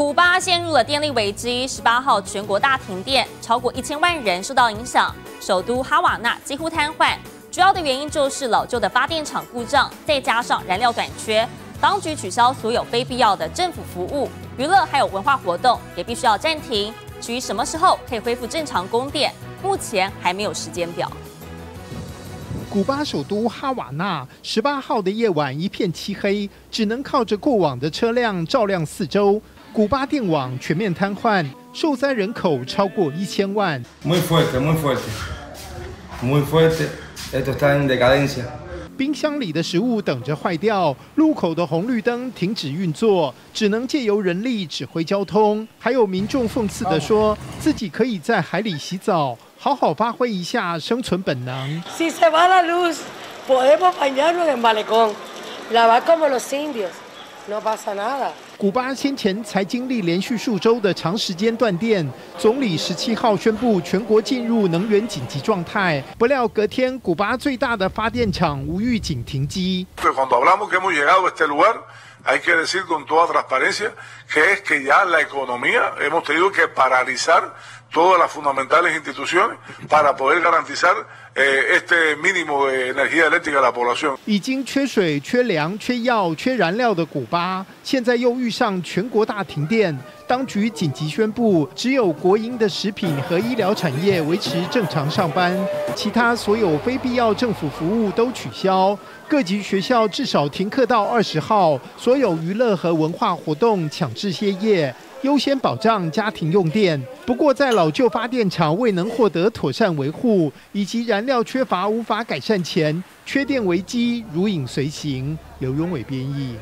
古巴陷入了电力危机，十八号全国大停电，超过一千万人受到影响，首都哈瓦那几乎瘫痪。主要的原因就是老旧的发电厂故障，再加上燃料短缺，当局取消所有非必要的政府服务、娱乐还有文化活动也必须要暂停。至于什么时候可以恢复正常供电，目前还没有时间表。古巴首都哈瓦那十八号的夜晚一片漆黑，只能靠着过往的车辆照亮四周。古巴电网全面瘫痪，受灾人口超过一千万。Muy fuerte, muy fuerte, muy fuerte. Esto está en decadencia. 冰箱里的食物等着坏掉，路口的红绿灯停止运作，只能借由人力指挥交通。还有民众讽刺地说，自己可以在海里洗澡，好好发挥一下生存本能。Si se va la luz, podemos bañarnos en malecón, lavar como los indios, no pasa nada. 古巴先前才经历连续数周的长时间断电，总理十七号宣布全国进入能源紧急状态。不料隔天，古巴最大的发电厂无预警停机。Cuando hablamos que hemos llegado a este lugar, hay que decir con toda transparencia que es que ya la economía hemos tenido que paralizar todas las fundamentales instituciones para poder garantizar este mínimo de energía eléctrica a la población。已经缺水、缺粮、缺药、缺燃料的古巴，现在又遇上全国大停电。当局紧急宣布，只有国营的食品和医疗产业维持正常上班，其他所有非必要政府服务都取消。各级学校至少停课到二十号，所有娱乐和文化活动强制歇业，优先保障家庭用电。不过，在老旧发电厂未能获得妥善维护，以及燃料缺乏无法改善前，缺电危机如影随形。刘永伟编译。